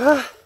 Huh?